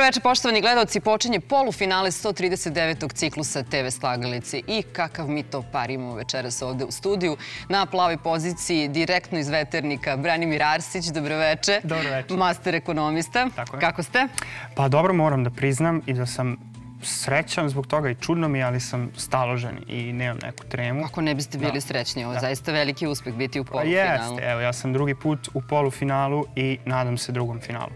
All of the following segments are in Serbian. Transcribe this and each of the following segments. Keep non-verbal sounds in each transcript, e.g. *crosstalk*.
Dobro večer, poštovani gledalci. Počinje polufinale 139. ciklusa TV Slagalice. I kakav mi to par imamo večeras ovde u studiju. Na plavoj poziciji, direktno iz veternika, Branimir Arsić. Dobro večer. Dobro večer. Master ekonomista. Tako je. Kako ste? Pa dobro, moram da priznam i da sam srećan zbog toga i čudno mi, ali sam staložen i nemam neku tremu. Ako ne biste bili Da. srećni, ovo je Da. zaista veliki uspeh biti u Pa polufinalu. jeste, evo, ja sam drugi put u polufinalu i nadam se drugom finalu.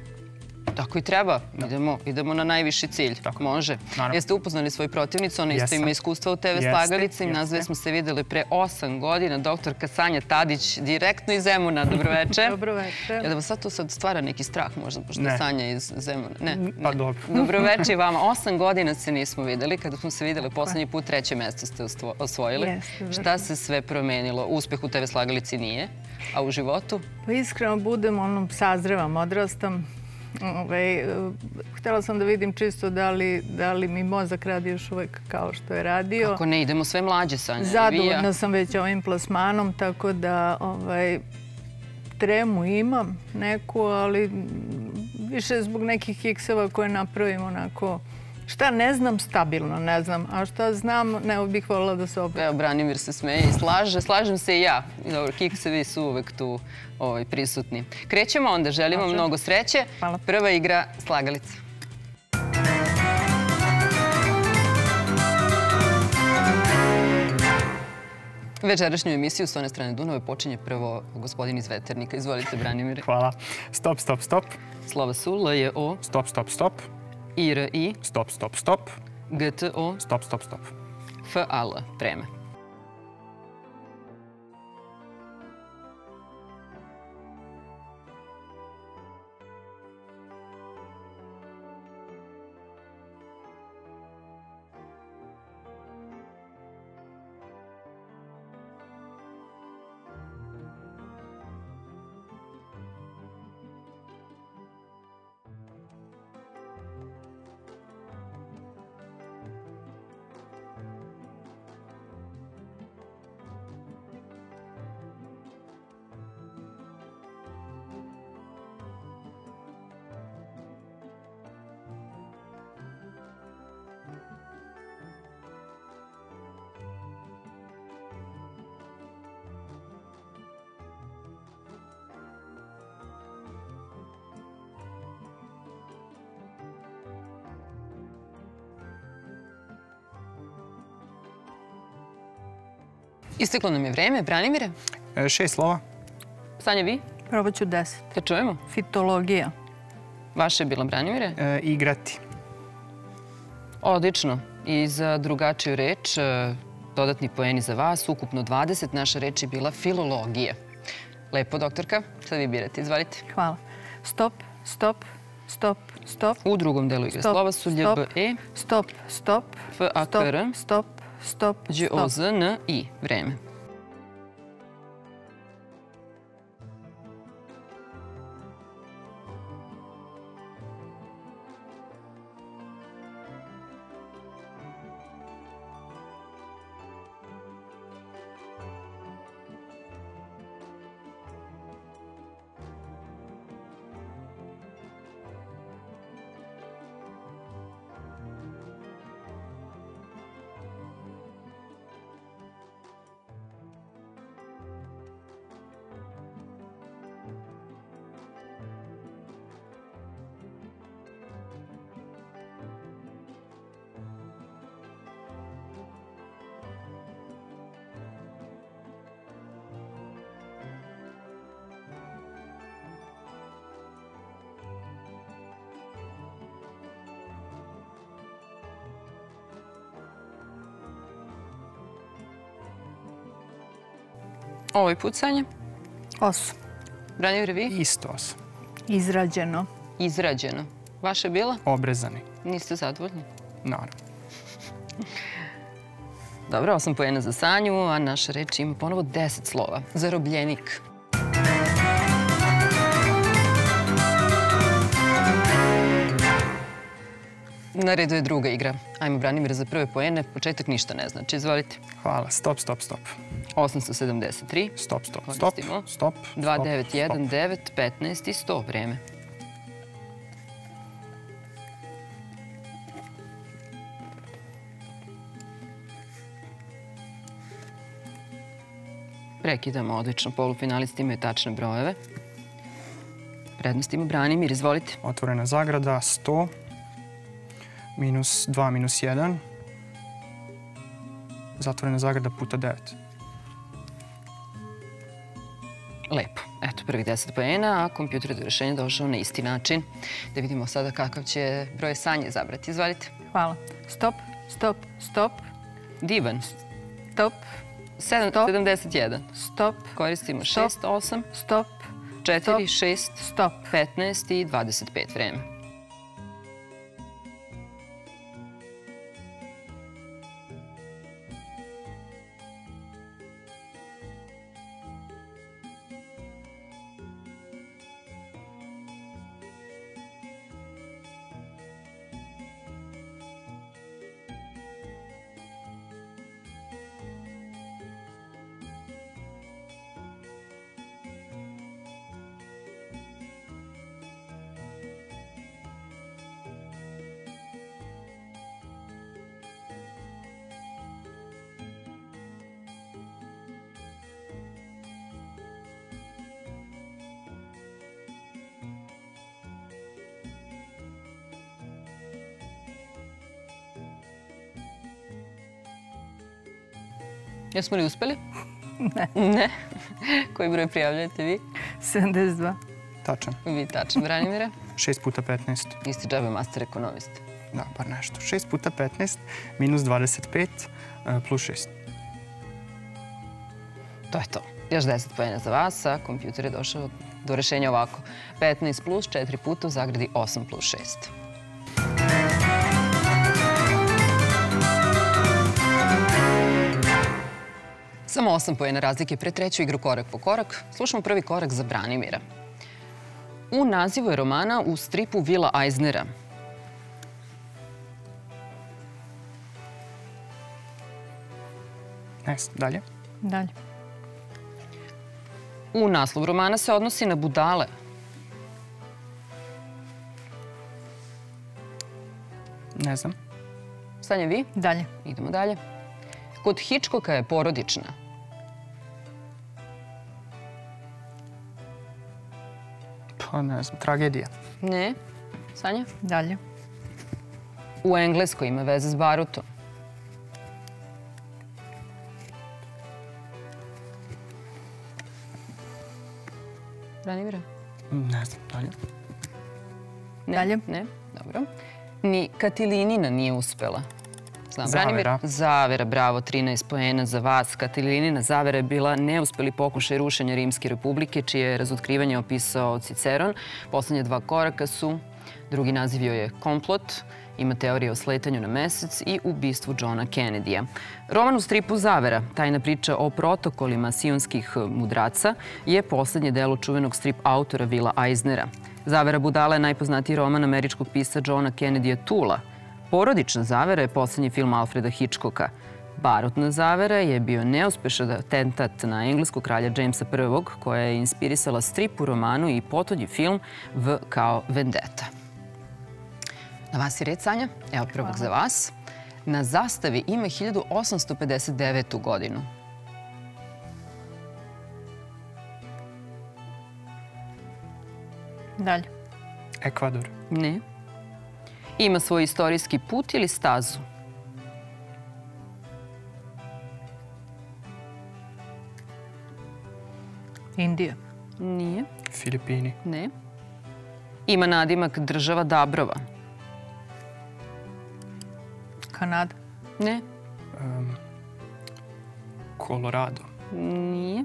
Tako i treba. Idemo, idemo na najviši cilj. Tako. Može. Naravno. Jeste upoznali svoju protivnicu, ona isto ima iskustva u TV Jeste, Slagalici. Nazve smo se videli pre osam godina. Doktorka Sanja Tadić, direktno iz Zemuna. Dobro večer. *laughs* Dobro večer. Ja da vas sad to sad stvara neki strah možda, pošto je. Sanja iz Zemuna. Ne, Pa ne. dobro. *laughs* *laughs* Dobro večer i vama. Osam godina se nismo videli. Kada smo se videli poslednji put, treće mesto ste osvojili. Jeste, Šta se sve promenilo? Uspeh u TV Slagalici nije, a u životu? Pa iskreno budem, onom sazrevam, odrastam. Ove, e, htela sam da vidim čisto da li, da li mi mozak radi još uvek kao što je radio. Ako ne, idemo sve mlađe, Sanja. Zadovoljna sam već ovim plasmanom, tako da ovaj, tremu imam neku, ali više zbog nekih kikseva koje napravim onako Šta ne znam, stabilno ne znam, a šta znam, ne bih volila da se opet Evo, Branimir se smeje i slaže. Slažem se i ja. Dobro, kiksevi su uvek tu ovaj, prisutni. Krećemo onda. Želimo Može. mnogo sreće. Hvala. Prva igra Slagalica. Večerašnju emisiju s one strane Dunave počinje prvo gospodin iz Veternika. Izvolite, Branimire. Hvala. Stop, stop, stop. Slova su L, J, O, Stop, stop, stop. ІРІ. Стоп, стоп, стоп. ГТО. Стоп, стоп, стоп. ФАЛ. Время. Isteklo nam je vreme. Branimire, E, šest slova. Sanja, vi? probat ću deset. Da čujemo. Fitologija. Vaše je bilo, Branimire? E, igrati. Odlično. I za drugačiju reč, e, dodatni poeni za vas, ukupno 20. Naša reč je bila filologija. Lepo, doktorka. Sad vi birate. Izvalite. Hvala. Stop, stop, stop, stop. U drugom delu igre Stop, slova su Lj, stop. B, E, Stop, stop. F, A, K, R, Stop, stop, Đ, O, stop. Z, N, I. Vreme. Ovaj put, Sanja. Osam. Branimir, vi? Isto sam. Izrađeno. Izrađeno. Vaša je bila? Obrezani. Niste zadovoljni? Naravno. Dobro, osam pojena za Sanju, a naša reč ima ponovo 10 slova. Zarobljenik. Na redu je druga igra. Ajmo, Branimir, za prve poene. Početak ništa ne znači. Izvolite. Hvala. Stop, stop, stop. 873. Stop, stop, stop. Stop. 2919, 15 i 100 vreme. Prekidamo odlično. Polufinalisti imaju tačne brojeve. Prednost ima Branimir, izvolite. Otvorena zagrada, 100, minus 2, minus 1, zatvorena zagrada puta 9. Lepo. Eto, prvih 10 pojena, a kompjuter je do rešenja došao na isti način. Da vidimo sada kakav će broj sanje zabrati. Izvalite. Hvala. Stop, stop, stop, Divan. stop, 7, Stop. 71. stop, Koristimo Stop. 6, 8, stop, 4, Stop. 6, stop. 15 i 25 vreme. Jesmo li uspeli? *laughs* Ne. Ne. *laughs* Koji broj prijavljate vi? 72. Tačan. Vi tačno, Branimire. *laughs* 6 puta 15. Isti džabe master ekonomist. Da, bar nešto. 6 puta 15, minus 25, e, plus 6. To je to. Još 10 pojena za vas, a kompjuter je došao do rešenja ovako. 15 plus 4 puta u zagradi 8 plus 6. Samo 8 pojena razlike pre treću igru korak po korak. Slušamo prvi korak za Branimira. U nazivu je romana u stripu Vila Eisnera. Ne, dalje. Dalje. U naslov romana se odnosi na budale. Ne znam. Sanja, vi? Dalje. Idemo dalje. Kod Hitchcocka je porodična. Pa ne znam, tragedija. Ne. Sanja? Dalje. U Engleskoj ima veze s barutom. Branimira? Ne znam, dalje. Ne. Dalje. Ne, dobro. Ni Katilinina nije uspela. Znam, Zavera. Branimir? Zavera, bravo, 13 poena za vas. Katilinina Zavera je bila neuspeli pokušaj rušenja Rimske republike, čije je razotkrivanje opisao Ciceron. Poslednje dva koraka su, drugi naziv joj je Komplot, ima teorije o sletanju na mesec i ubistvu Johna Kennedy-a. Roman u stripu Zavera, tajna priča o protokolima sionskih mudraca, je poslednje delo čuvenog strip autora Vila Eisnera. Zavera budala je najpoznatiji roman američkog pisa Johna Kennedy-a Tula. Porodična zavera je poslednji film Alfreda Hitchcocka. Barutna zavera je bio neuspešan atentat na engleskog kralja Jamesa I, koja je inspirisala strip u romanu i potonji film V kao Vendetta. Na vas je red, Sanja. Evo prvog za vas. Na zastavi ima 1859. godinu. Dalje. Ekvador. Ne. Ima svoj istorijski put ili stazu. Indija. Nije. Filipini. Ne. Ima nadimak država Dabrova. Kanada. Ne. Kolorado. Nije.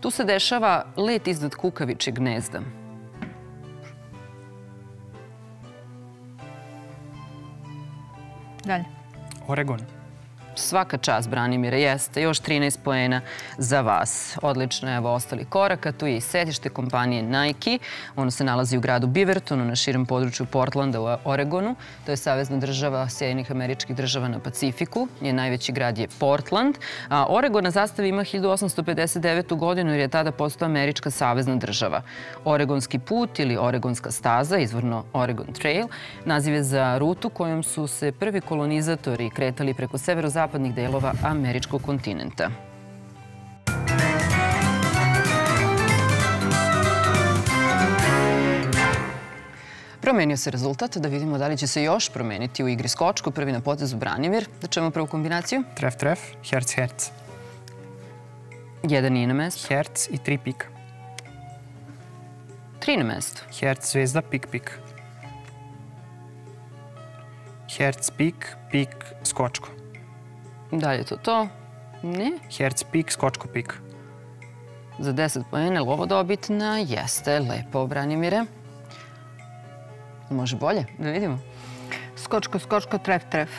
Tu se dešava let iznad kukavičeg gnezda. Dalje. Oregon. Svaka čast, Branimira, jeste. Još 13 poena za vas. Odlično, evo, ostali koraka. Tu je i sedište kompanije Nike. Ono se nalazi u gradu Beavertonu, na širem području Portlanda u Oregonu. To je savezna država Sjedinih američkih država na Pacifiku. Njen najveći grad je Portland. A Oregon na zastavi ima 1859. godinu jer je tada postao američka savezna država. Oregonski put ili Oregonska staza, izvorno Oregon Trail, naziv je za rutu kojom su se prvi kolonizatori kretali preko zapadnih delova američkog kontinenta. Promenio se rezultat, da vidimo da li će se još promeniti u igri skočku. Prvi na potezu Branimir. Da ćemo prvu kombinaciju? Tref, tref, herc, herc. Jedan i na mesto. Herc i tri pika. Tri na mesto. Herc, zvezda, pik, pik. Herc, pik, pik, skočko. Da li je to to? Ne. Herc, pik, skočko, pik. Za 10 pojene, je li ovo dobitna? Jeste, lepo, Branimire. Može bolje, da vidimo. Skočko, skočko, tref, tref.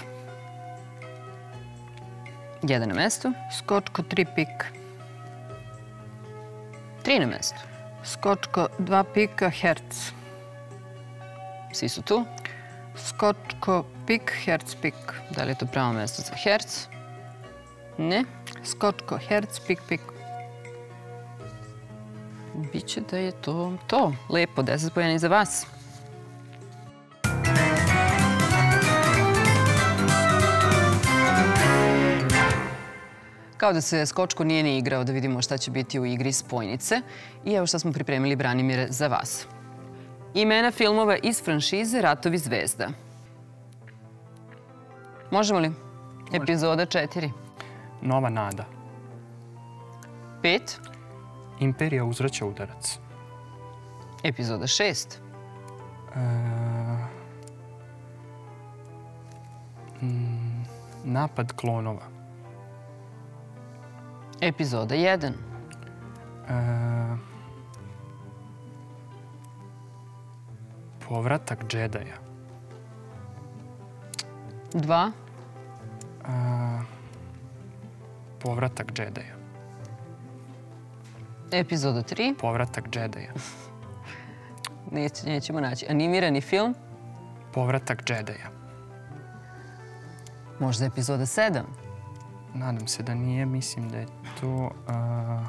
Jedan na mestu, Skočko, tri pik. tri na mestu. Skočko, dva pika, herc. Svi su tu. Skočko, pik, herc, pik. Da li je to pravo mesto za herc? Ne. Skočko, herc, pik, pik. Biće da je to to. Lepo, 10 pojena za vas. Kao da se Skočko nije ni igrao, da vidimo šta će biti u igri spojnice. I evo šta smo pripremili, Branimire, za vas. Imena filmova iz franšize Ratovi zvezda. Možemo li? Epizoda 4. Nova nada. 5. Imperija uzraća udarac. Epizoda 6. E, mm, napad klonova. Epizoda 1. E, povratak džedaja. 2. E, povratak džedaja. Epizoda 3. Povratak džedaja. *laughs* Neć, nećemo naći. Animirani film. Povratak džedaja. Možda epizoda 7. Nadam se da nije, mislim da je to a,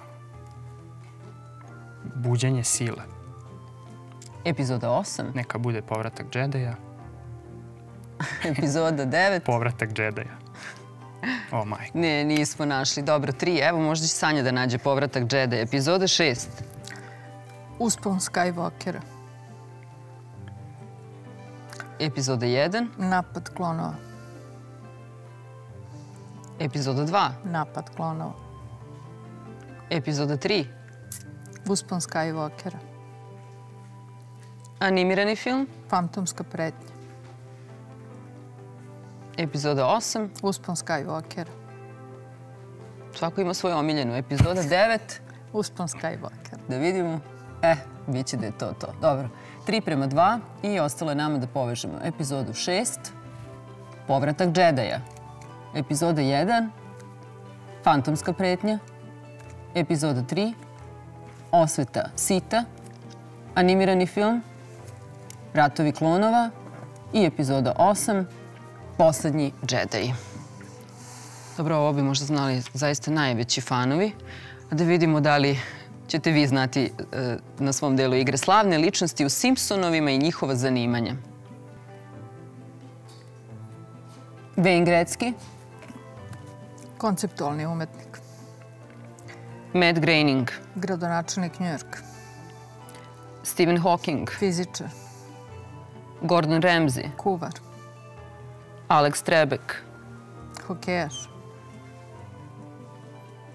buđenje sile. Epizoda 8. Neka bude povratak džedaja, *laughs* Epizoda 9. povratak džedaja. O majko. Ne, nismo našli. Dobro, 3. Evo, možda će Sanja da nađe povratak Jedi. Epizoda 6. Uspon Skywalkera. Epizoda 1. Napad klonova. Epizoda 2. Napad klonova. Epizoda 3. Uspon Skywalkera. Animirani film. Fantomska pretnja. Epizoda 8. Uspon Skywalkera. Svako ima svoju omiljenu. Epizoda 9. Uspon Skywalkera. Da vidimo. E, bit će da je to to. Dobro. 3 prema 2 i ostalo je nama da povežemo epizodu 6. Povratak džedaja. Epizoda 1. Fantomska pretnja. Epizoda 3. Osveta Sita. Animirani film. Ratovi klonova. I epizoda 8. Poslednji džedaji. Dobro, ovo bi možda znali zaista najveći fanovi. Da vidimo da li ćete vi znati e, na svom delu igre slavne ličnosti u Simpsonovima i njihova zanimanja. Wayne Gretzky, Konceptualni umetnik. Matt Groening, Gradonačelnik Njujorka. Stephen Hawking, Fizičar. Gordon Ramsay, Kuvar. Алекс Требек. Хокејаш.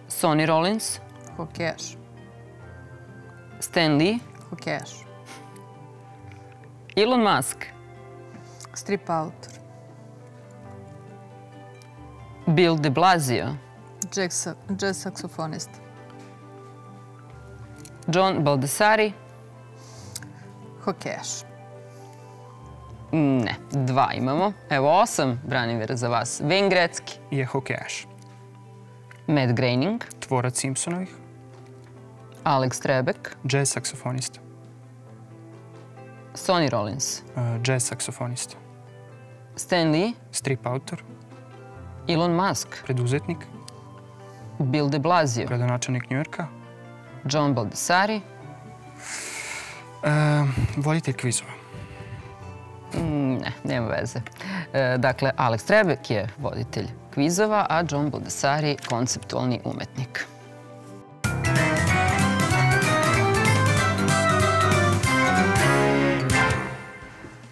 Сони Ролинс. Хокејаш. Стен Ли. Хокејаш. Илон Маск. Стрип аутор. Бил де Блазио. Джез саксофонист. Джон Балдесари. Хокејаш. Ne, dva imamo. Evo osam, Branimir, za vas. Wayne Gretzky, Je hokejaš. Matt Groening, Tvorac Simpsonovih, Alex Trebek, jazz saksofonista. Sonny Rollins, Uh, jazz saksofonista. Stan Lee, Strip autor, Elon Musk, preduzetnik, Bill de Blasio, gradonačelnik Njujorka, John Baldessari, uh, voditelj kvizova. Mm, Ne, nema veze. E, dakle, Alex Trebek je voditelj kvizova, a John Baldessari konceptualni umetnik.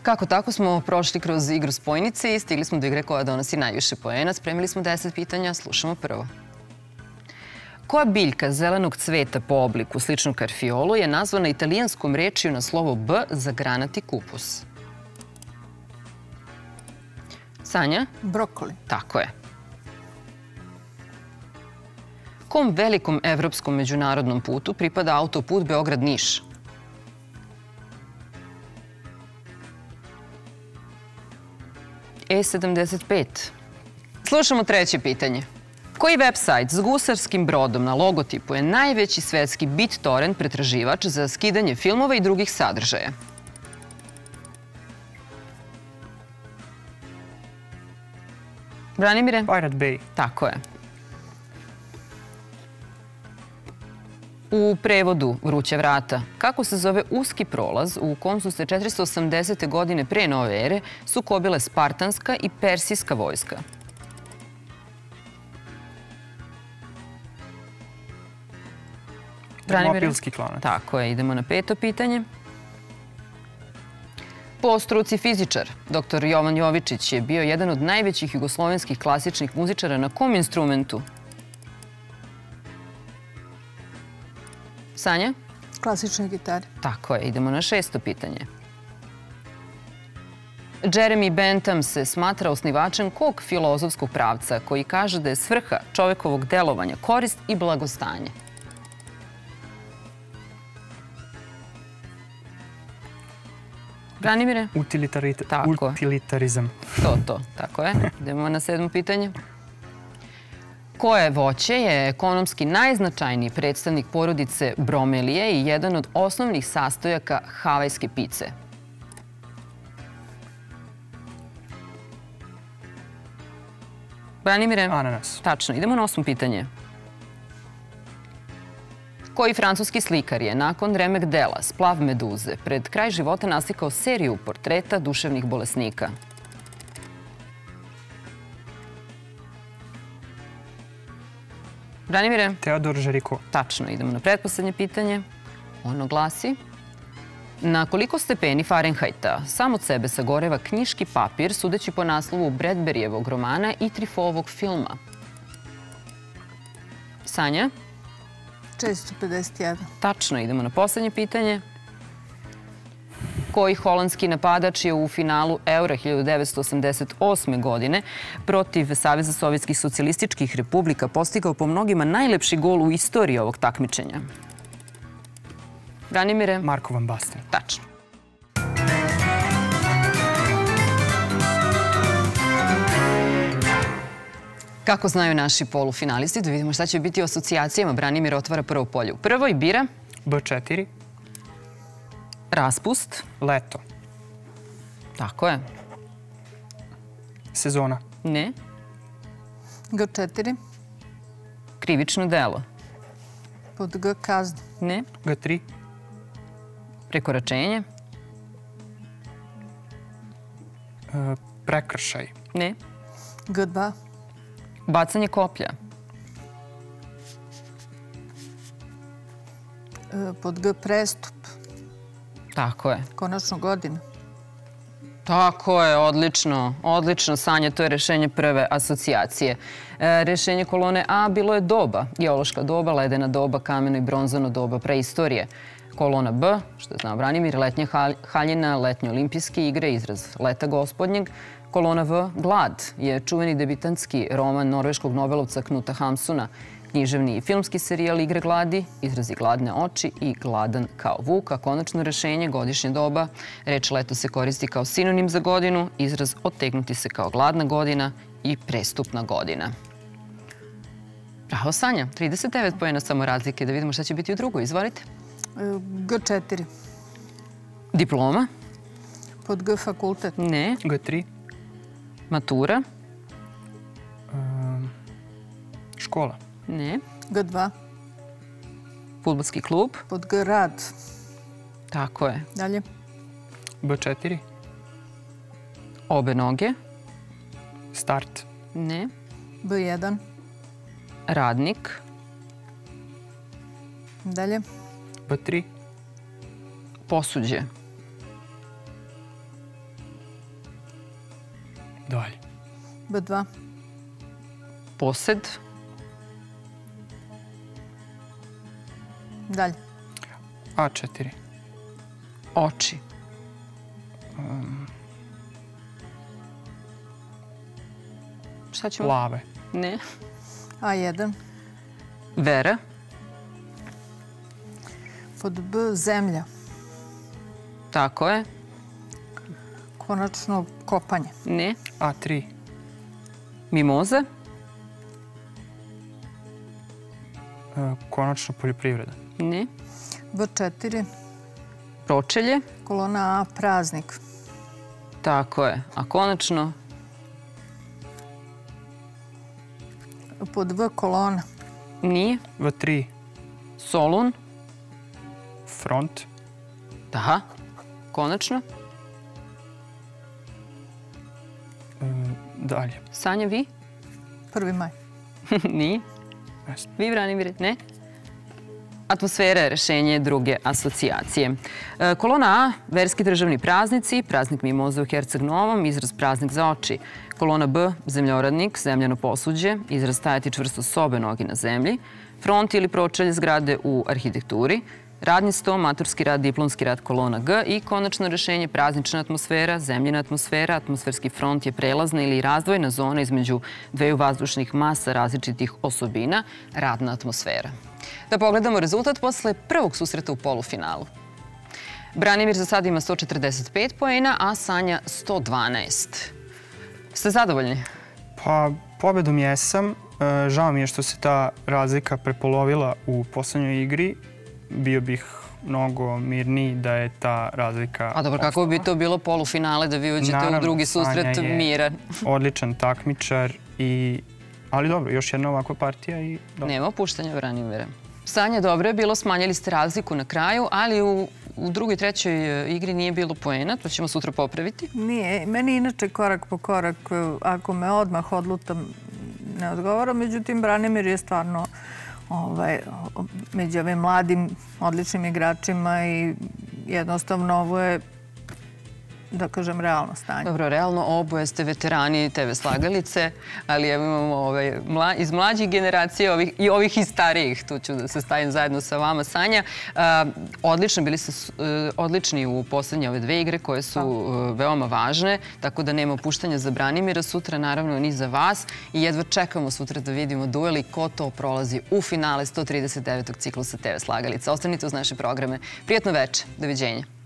Kako tako smo prošli kroz igru spojnice i stigli smo do igre koja donosi najviše poena. Spremili smo 10 pitanja, slušamo prvo. Koja biljka zelenog cveta po obliku, sličnu karfiolu, je nazvana italijanskom rečiju na slovo B za granati kupus? Sanja? Brokoli. Tako je. Kom velikom evropskom međunarodnom putu pripada autoput Beograd-Niš? E75. Slušamo treće pitanje. Koji website s gusarskim brodom na logotipu je najveći svetski BitTorrent pretraživač za skidanje filmova i drugih sadržaja? Branimire? Pirate Bay. Tako je. U prevodu Vruće vrata, kako se zove uski prolaz u kom su se 480. godine pre nove ere sukobile spartanska i persijska vojska? Termopilski klanac. Tako je, idemo na peto pitanje. Po struci fizičar, dr. Jovan Jovičić je bio jedan od najvećih jugoslovenskih klasičnih muzičara na kom instrumentu? Sanja? Klasične gitare. Tako je, idemo na šesto pitanje. Jeremy Bentham se smatra osnivačem kog filozofskog pravca koji kaže da je svrha čovekovog delovanja korist i blagostanje? Branimire? Utilitarit Tako. Utilitarizam. To, to, tako je. *laughs* Idemo na sedmo pitanje. Koje voće je ekonomski najznačajniji predstavnik porodice bromelije i jedan od osnovnih sastojaka havajske pice? Branimire? Ananas. Tačno. Idemo na osmo pitanje. Koji francuski slikar je nakon remek dela Splav meduze pred kraj života naslikao seriju portreta duševnih bolesnika? Branimire? Teodor Žeriko. Tačno, idemo na pretposlednje pitanje. Ono glasi... Na koliko stepeni Fahrenheita sam od sebe sagoreva knjiški papir, sudeći po naslovu Bradburyjevog romana i Trifovog filma? Sanja? 451. Tačno, idemo na poslednje pitanje. Koji holandski napadač je u finalu Eura 1988. godine protiv Saveza Sovjetskih socijalističkih republika postigao po mnogima najlepši gol u istoriji ovog takmičenja? Branimire? Marko Van Basten. Tačno. Kako znaju naši polufinalisti, da vidimo šta će biti u asocijacijama. Branimir otvara prvo polje. U prvoj bira B4. raspust. Leto. Tako je. Sezona. Ne. G4. Krivično delo. Pod G kazna. Ne. G3. Prekoračenje. E, prekršaj. Ne. G2. Bacanje koplja. E, Pod G prestup. Tako je. Konačno godina. Tako je, odlično. Odlično, Sanja, to je rešenje prve asocijacije. E, rešenje kolone A bilo je doba, geološka doba, ledena doba, kameno i bronzano doba preistorije. Kolona B, što je znao Branimir, letnja hal- haljina, letnje olimpijske igre, izraz leta gospodnjeg. Kolona V, glad, je čuveni debitantski roman norveškog nobelovca Knuta Hamsuna, književni i filmski serijal Igre gladi, izrazi gladne oči i gladan kao vuk, a konačno rešenje godišnje doba. Reč leto se koristi kao sinonim za godinu, izraz otegnuti se kao gladna godina i prestupna godina. Bravo, Sanja. 39 pojena samo razlike. Da vidimo šta će biti u drugoj. Izvolite. E, G4. Diploma? Pod G fakultet. Ne. G3. Matura? Um, škola. Ne. G2. Futbolski klub? Pod G rad. Tako je. Dalje. B4. Obe noge? Start. Ne. B1. Radnik? Dalje. B3. Posuđe? Dalje. B2. Posed. Dalje. A4. Oči. Šta ćemo? Plave. Ne. A1. Vera. Pod B zemlja. Tako je. Konačno kopanje. Ne. A3. Mimoza. E, konačno poljoprivreda. Ne. B4. Pročelje. Kolona A praznik. Tako je. A konačno Pod V kolona. nije. V3. Solun. Front. Da. Konačno. E, dalje. Sanja, vi? 1. maj. *laughs* nije. Jeste. Vi, Branimir? Ne. Atmosfera je rešenje druge asocijacije. E, kolona A, verski državni praznici, praznik mimoze u Herceg Novom, izraz praznik za oči. Kolona B, zemljoradnik, zemljano posuđe, izraz stajati čvrsto sobe nogi na zemlji. Front ili pročelje zgrade u arhitekturi. Radni sto, maturski rad, diplomski rad, kolona G i konačno rešenje praznična atmosfera, zemljena atmosfera, atmosferski front je prelazna ili razdvojna zona između dveju vazdušnih masa različitih osobina, radna atmosfera. Da pogledamo rezultat posle prvog susreta u polufinalu. Branimir za sad ima 145 poena, a Sanja 112. Ste zadovoljni? Pa, pobedom jesam. E, žao mi je što se ta razlika prepolovila u poslednjoj igri. Bio bih mnogo mirniji da je ta razlika A dobro, kako bi to bilo polufinale da vi uđete u drugi susret Sanja je- miran? odličan takmičar i ali dobro, još jedna ovakva partija i dobro. Nema opuštanja Branimira. Sanja, dobro je bilo, smanjili ste razliku na kraju, ali u, u drugoj, trećoj e, igri nije bilo poena, to ćemo sutra popraviti. Nije. Meni inače korak po korak, e, ako me odmah odlutam, ne odgovara. Međutim, Branimir je stvarno ovaj, među ovim mladim, odličnim igračima i jednostavno ovo je da kažem, realno stanje. Dobro, realno oboje ste veterani TV slagalice, ali evo imamo ovaj, mla, iz mlađih generacija ovih, i ovih i starijih. Tu ću da se stavim zajedno sa vama, Sanja. A, odlično, bili ste s- e, odlični u poslednje ove dve igre koje su e, veoma važne, tako da nema opuštanja za Branimira sutra, naravno ni za vas. I jedva čekamo sutra da vidimo duel i ko to prolazi u finale 139. ciklusa TV slagalica. Ostanite uz naše programe. Prijetno veče. Doviđenja.